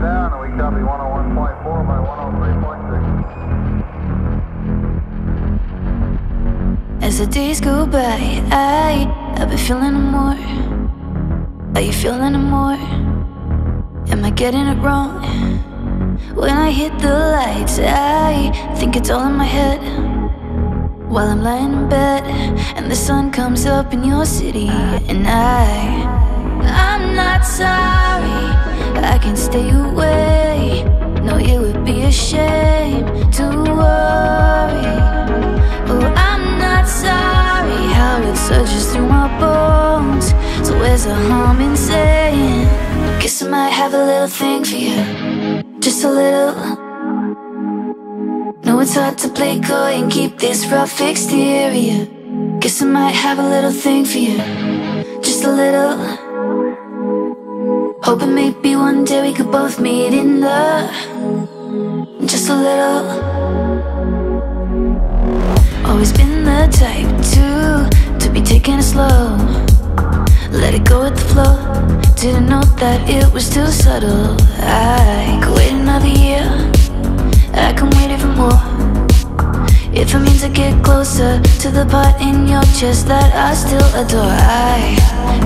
down, and we copy 101.4 by 103.6. As the days go by, I, I've been feeling it more. Are you feeling it more? Am I getting it wrong? When I hit the lights, I think it's all in my head. While I'm lying in bed, and the sun comes up in your city, and I, I'm not sorry. The harm in saying? Guess I might have a little thing for you, just a little. No, it's hard to play coy and keep this rough exterior. Guess I might have a little thing for you, just a little. Hoping maybe one day we could both meet in the just a little. Always been the type to to be taking it slow. Let it go with the flow. Didn't know that it was too subtle. I could wait another year. I can wait even more. If it means I get closer to the part in your chest that I still adore. I,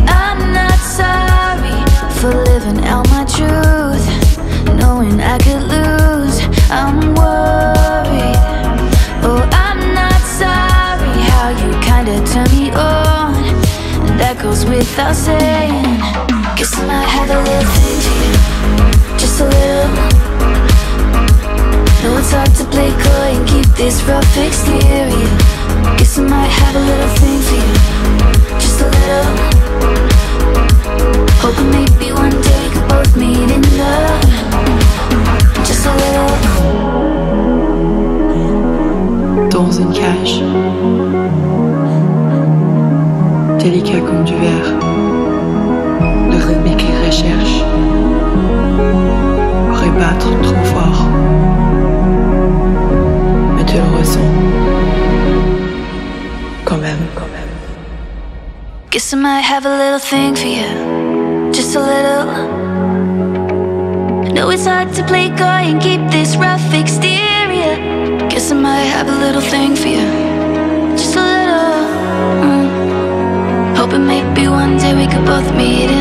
I'm not sorry for living out my truth. Knowing I could lose, I'm worried. Goes without saying. Guess I might have a little thing for you, just a little. No, it's hard to play coy and keep this rough exterior. Guess I might have a little thing for you, just a little. Hoping maybe one day we could both meet in love, just a little. dans une cage, délicat comme du verre, de rythmique recherche, aurait battre trop fort, mais tu le ressens, quand même, quand même. Guess I might have a little thing for you, just a little. No, it's hard to play coy and keep this rough exterior. Guess I might have a little thing for you, both meet in the